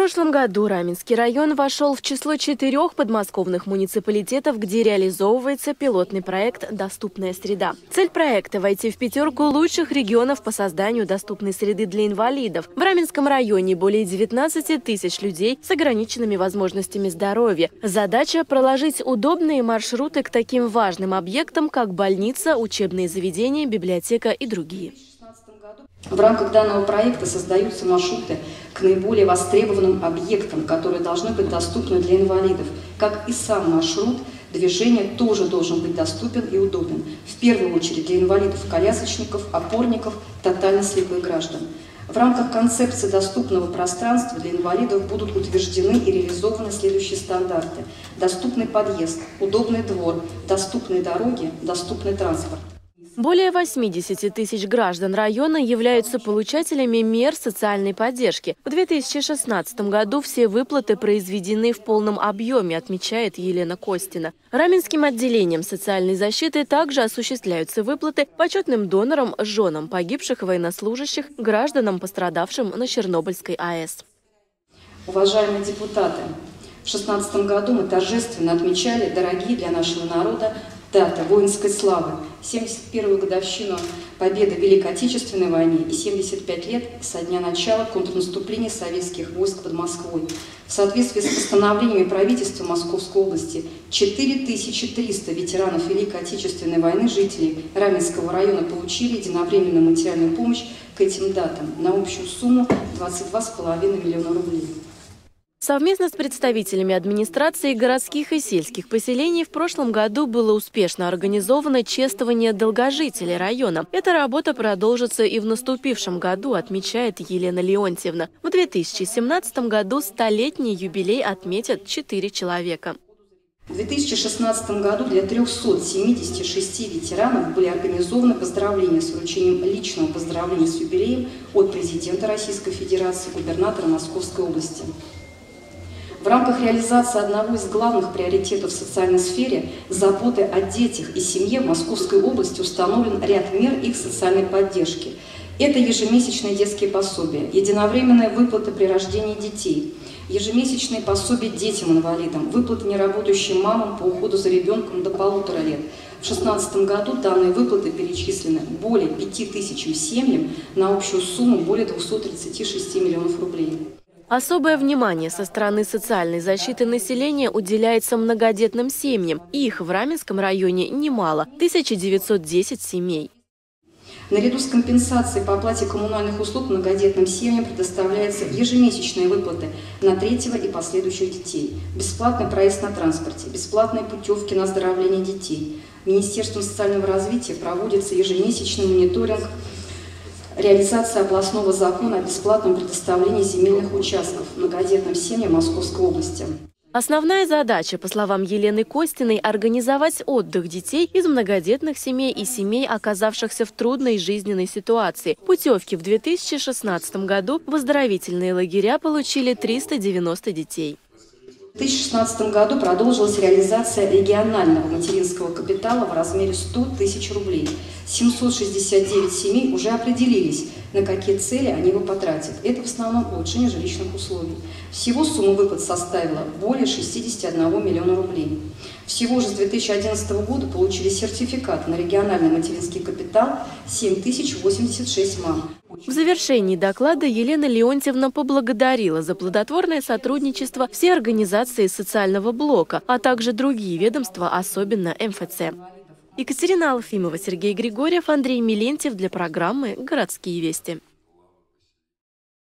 прошлом году Раменский район вошел в число четырех подмосковных муниципалитетов, где реализовывается пилотный проект «Доступная среда». Цель проекта – войти в пятерку лучших регионов по созданию доступной среды для инвалидов. В Раменском районе более 19 тысяч людей с ограниченными возможностями здоровья. Задача – проложить удобные маршруты к таким важным объектам, как больница, учебные заведения, библиотека и другие. В рамках данного проекта создаются маршруты к наиболее востребованным объектам, которые должны быть доступны для инвалидов, как и сам маршрут движения тоже должен быть доступен и удобен. В первую очередь для инвалидов-колясочников, опорников, тотально слепых граждан. В рамках концепции доступного пространства для инвалидов будут утверждены и реализованы следующие стандарты. Доступный подъезд, удобный двор, доступные дороги, доступный транспорт. Более 80 тысяч граждан района являются получателями мер социальной поддержки. В 2016 году все выплаты произведены в полном объеме, отмечает Елена Костина. Раменским отделением социальной защиты также осуществляются выплаты почетным донорам, женам погибших военнослужащих, гражданам, пострадавшим на Чернобыльской АЭС. Уважаемые депутаты, в 2016 году мы торжественно отмечали дорогие для нашего народа дата воинской славы, 71-ю годовщину победы в Великой Отечественной войне и 75 лет со дня начала контрнаступления советских войск под Москвой. В соответствии с постановлениями правительства Московской области 4300 ветеранов Великой Отечественной войны жителей Раменского района получили единовременную материальную помощь к этим датам на общую сумму 22,5 миллиона рублей. Совместно с представителями администрации городских и сельских поселений в прошлом году было успешно организовано чествование долгожителей района. Эта работа продолжится и в наступившем году, отмечает Елена Леонтьевна. В 2017 году столетний юбилей отметят четыре человека. В 2016 году для 376 ветеранов были организованы поздравления с вручением личного поздравления с юбилеем от президента Российской Федерации, губернатора Московской области. В рамках реализации одного из главных приоритетов в социальной сфере – заботы о детях и семье в Московской области установлен ряд мер их социальной поддержки. Это ежемесячные детские пособия, единовременные выплаты при рождении детей, ежемесячные пособия детям-инвалидам, выплаты неработающим мамам по уходу за ребенком до полутора лет. В 2016 году данные выплаты перечислены более 5000 семьям на общую сумму более 236 миллионов рублей. Особое внимание со стороны социальной защиты населения уделяется многодетным семьям. Их в Раменском районе немало – 1910 семей. Наряду с компенсацией по оплате коммунальных услуг многодетным семьям предоставляются ежемесячные выплаты на третьего и последующих детей, бесплатный проезд на транспорте, бесплатные путевки на оздоровление детей. Министерством социального развития проводится ежемесячный мониторинг реализация областного закона о бесплатном предоставлении земельных участков многодетным семьям Московской области. Основная задача, по словам Елены Костиной, организовать отдых детей из многодетных семей и семей, оказавшихся в трудной жизненной ситуации. Путевки в 2016 году в оздоровительные лагеря получили 390 детей. В 2016 году продолжилась реализация регионального материнского капитала в размере 100 тысяч рублей. 769 семей уже определились, на какие цели они его потратят. Это в основном улучшение жилищных условий. Всего сумма выплат составила более 61 миллиона рублей. Всего же с 2011 года получили сертификат на региональный материнский капитал 7086 мам. В завершении доклада Елена Леонтьевна поблагодарила за плодотворное сотрудничество все организации социального блока, а также другие ведомства, особенно МФЦ. Екатерина Алфимова, Сергей Григорьев, Андрей Милентьев для программы «Городские вести».